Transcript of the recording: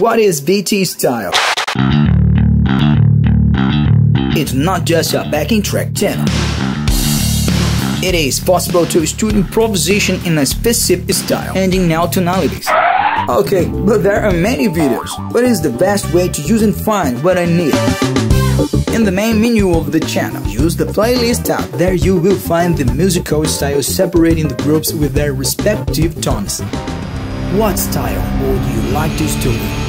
What is BT style? It's not just a backing track channel. It is possible to study improvisation in a specific style and in now tonalities. Okay, but there are many videos. What is the best way to use and find what I need? In the main menu of the channel, use the playlist tab. There you will find the musical styles separating the groups with their respective tones. What style would you like to study?